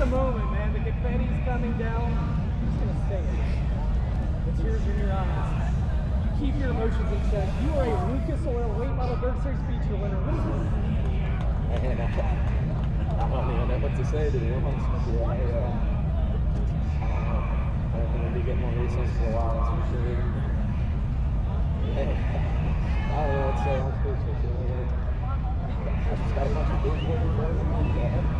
the moment, man. The confetti's coming down. I'm just gonna say it. The tears in your eyes. You keep your emotions in check. You are a Lucas Oil Late Model Dirt Series feature winner. What is this? Man, I, I don't even know what to say to be honest with you. I, uh, I don't know. I don't think we'll be getting these things for a while, that's for sure. Yeah. I don't know what to say. I'm speechless. I just got a bunch of big boys